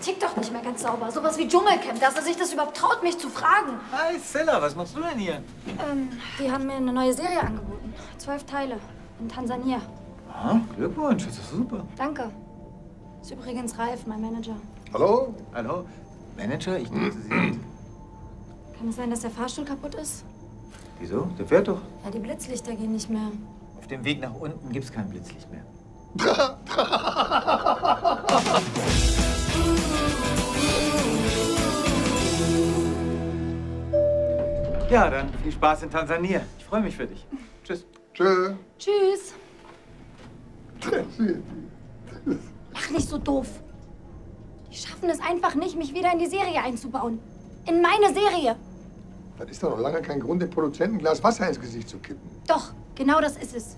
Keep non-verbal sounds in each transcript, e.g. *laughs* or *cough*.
Tickt doch nicht mehr ganz sauber. Sowas wie Dschungelcamp, dass er sich das überhaupt traut, mich zu fragen. Hi, Stella, was machst du denn hier? Ähm, die haben mir eine neue Serie angeboten. Zwölf Teile. In Tansania. Ah, Glückwunsch, das ist super. Danke. Ist übrigens Ralf, mein Manager. Hallo? Hallo? Manager, ich dachte, Sie. Kann es sein, dass der Fahrstuhl kaputt ist? Wieso? Der fährt doch. Ja, die Blitzlichter gehen nicht mehr. Auf dem Weg nach unten gibt's kein Blitzlicht mehr. *laughs* Ja, dann viel Spaß in Tansania. Ich freue mich für dich. Tschüss. Tschö. Tschüss. Mach nicht so doof. Die schaffen es einfach nicht, mich wieder in die Serie einzubauen. In meine Serie. Das ist doch noch lange kein Grund, dem Produzenten ein Glas Wasser ins Gesicht zu kippen. Doch, genau das ist es.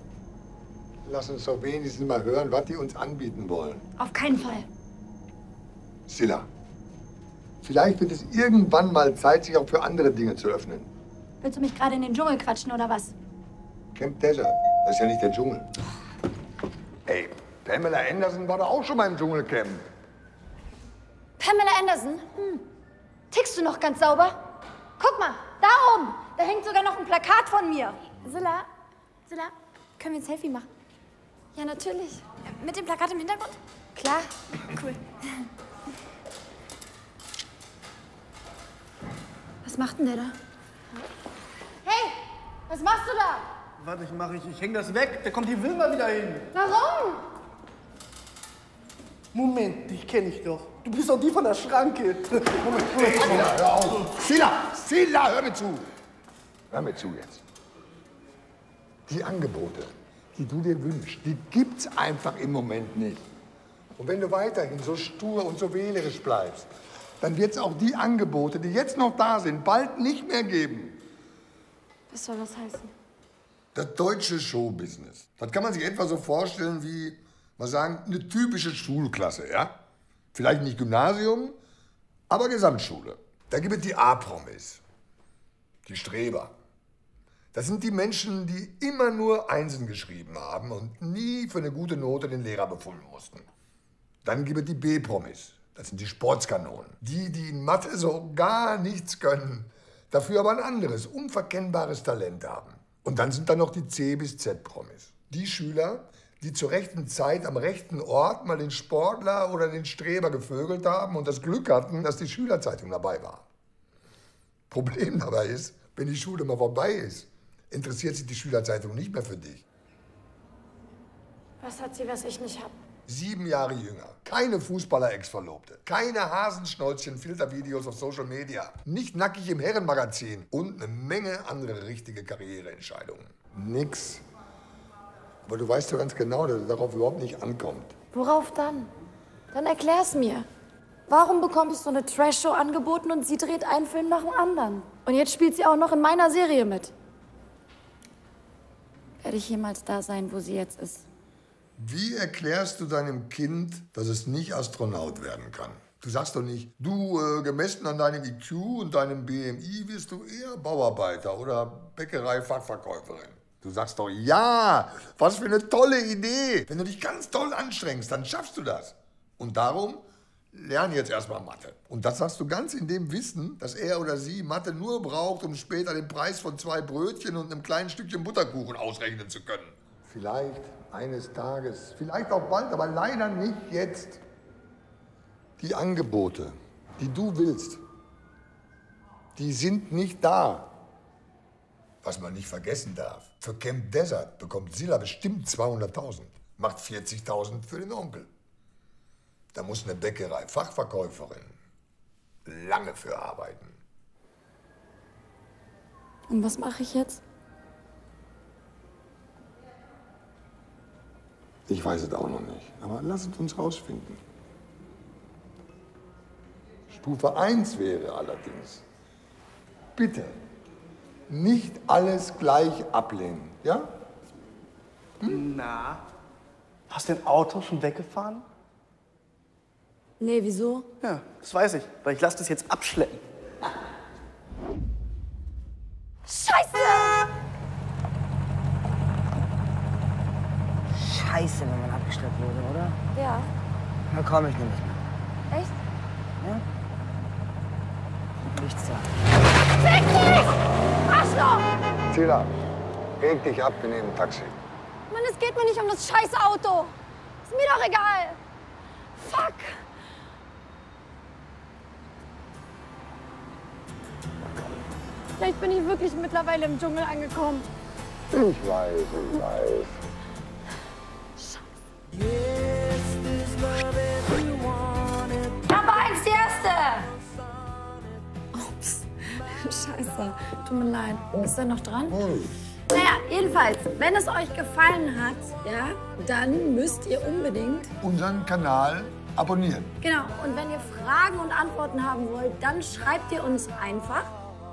Lass uns doch wenigstens mal hören, was die uns anbieten wollen. Auf keinen Fall. Silla, vielleicht wird es irgendwann mal Zeit, sich auch für andere Dinge zu öffnen. Willst du mich gerade in den Dschungel quatschen oder was? Camp Desert, das ist ja nicht der Dschungel. Ey, Pamela Anderson war doch auch schon mal im Dschungelcamp. Pamela Anderson? Hm. Tickst du noch ganz sauber? Guck mal, da oben. Da hängt sogar noch ein Plakat von mir. Silla, Silla, können wir ein Selfie machen? Ja, natürlich. Mit dem Plakat im Hintergrund? Klar. Cool. Was macht denn der da? Was machst du da? Warte, ich mache ich, ich häng das weg. Da kommt die Wilma wieder hin. Warum? Moment, dich kenne ich doch. Du bist doch die von der Schranke. *laughs* Moment, Moment. Silla, hör auf. Silla, Silla, hör mir zu. Hör mir zu jetzt. Die Angebote, die du dir wünschst, die gibt's einfach im Moment nicht. Und wenn du weiterhin so stur und so wählerisch bleibst, dann wird es auch die Angebote, die jetzt noch da sind, bald nicht mehr geben. Was soll das heißen? Das deutsche Showbusiness. Das kann man sich etwa so vorstellen wie, mal sagen, eine typische Schulklasse, ja? Vielleicht nicht Gymnasium, aber Gesamtschule. Da gibt es die A-Promis, die Streber. Das sind die Menschen, die immer nur Einsen geschrieben haben und nie für eine gute Note den Lehrer befunden mussten. Dann gibt es die B-Promis. Das sind die Sportskanonen. Die, die in Mathe so gar nichts können, dafür aber ein anderes, unverkennbares Talent haben. Und dann sind da noch die C- bis Z-Promis. Die Schüler, die zur rechten Zeit am rechten Ort mal den Sportler oder den Streber gevögelt haben und das Glück hatten, dass die Schülerzeitung dabei war. Problem *laughs* dabei ist, wenn die Schule mal vorbei ist, interessiert sich die Schülerzeitung nicht mehr für dich. Was hat sie, was ich nicht hab? Sieben Jahre jünger. Keine Fußballer-Ex-Verlobte. Keine Hasenschnäuzchen-Filtervideos auf Social Media. Nicht nackig im Herrenmagazin. Und eine Menge andere richtige Karriereentscheidungen. Nix. Aber du weißt doch ganz genau, dass es darauf überhaupt nicht ankommt. Worauf dann? Dann erklär's mir. Warum bekomme ich so eine Trash-Show angeboten und sie dreht einen Film nach dem anderen? Und jetzt spielt sie auch noch in meiner Serie mit. Werde ich jemals da sein, wo sie jetzt ist? Wie erklärst du deinem Kind, dass es nicht Astronaut werden kann? Du sagst doch nicht, du, äh, gemessen an deinem IQ und deinem BMI wirst du eher Bauarbeiter oder Bäckerei-Fachverkäuferin. Du sagst doch, ja, was für eine tolle Idee. Wenn du dich ganz toll anstrengst, dann schaffst du das. Und darum lern jetzt erstmal Mathe. Und das sagst du ganz in dem Wissen, dass er oder sie Mathe nur braucht, um später den Preis von zwei Brötchen und einem kleinen Stückchen Butterkuchen ausrechnen zu können. Vielleicht eines Tages, vielleicht auch bald, aber leider nicht jetzt. Die Angebote, die du willst, die sind nicht da. Was man nicht vergessen darf, für Camp Desert bekommt Silla bestimmt 200.000, macht 40.000 für den Onkel. Da muss eine Bäckerei, Fachverkäuferin, lange für arbeiten. Und was mache ich jetzt? Ich weiß es auch noch nicht, aber lass es uns rausfinden. Stufe 1 wäre allerdings, bitte nicht alles gleich ablehnen, ja? Na, hast du dein Auto schon weggefahren? Nee, wieso? Ja, das weiß ich, weil ich lasse das jetzt abschleppen. Scheiße! Scheiße, wenn man abgeschleppt wurde, oder? Ja, Da komme ich nämlich mehr. echt? Ja? Nichts sagen. Fick dich! Arschloch! Zila, reg dich ab, wir nehmen ein Taxi. Mann, es geht mir nicht um das scheiß Auto. Ist mir doch egal. Fuck. Vielleicht bin ich wirklich mittlerweile im Dschungel angekommen. Ich weiß, ich weiß. Nummer eins, die erste. Ups. *laughs* Scheiße. Tut mir leid. Ist er noch dran? Naja, jedenfalls, wenn es euch gefallen hat, ja, dann müsst ihr unbedingt. Unseren Kanal abonnieren. Genau. Und wenn ihr Fragen und Antworten haben wollt, dann schreibt ihr uns einfach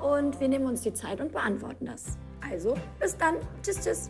und wir nehmen uns die Zeit und beantworten das. Also, bis dann. Tschüss, tschüss.